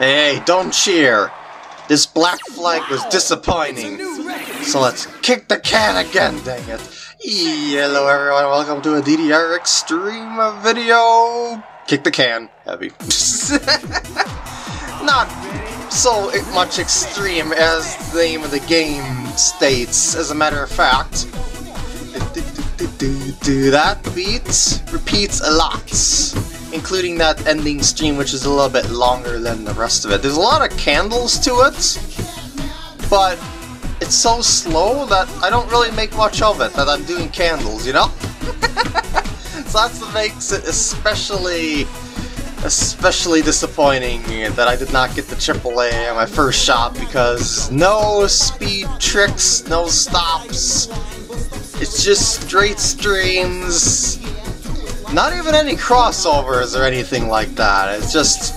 Hey, don't cheer! This black flag was disappointing. So let's kick the can again, dang it. Hello everyone, welcome to a DDR Extreme video. Kick the can. Heavy. Not so much extreme as the name of the game states, as a matter of fact. do That beat repeats a lot including that ending stream, which is a little bit longer than the rest of it. There's a lot of candles to it, but it's so slow that I don't really make much of it, that I'm doing candles, you know? so that's what makes it especially especially disappointing that I did not get the AAA on my first shot because no speed tricks, no stops, it's just straight streams, not even any crossovers or anything like that. It's just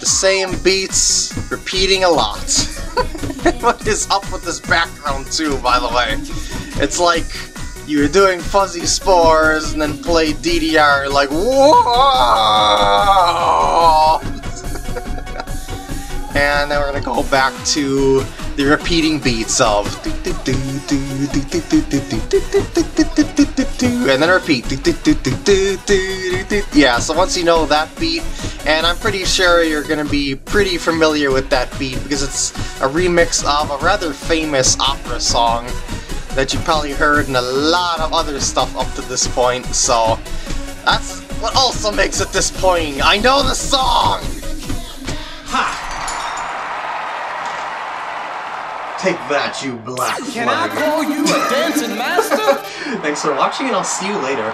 the same beats repeating a lot. what is up with this background too, by the way? It's like you were doing Fuzzy Spores and then played DDR like whoa! And then we're gonna go back to the repeating beats of and then repeat. Yeah, so once you know that beat, and I'm pretty sure you're gonna be pretty familiar with that beat because it's a remix of a rather famous opera song that you probably heard in a lot of other stuff up to this point, so that's what also makes it disappointing. I know the song! Ha! Take that, you black Can I call you a dancing master? Thanks for watching, and I'll see you later.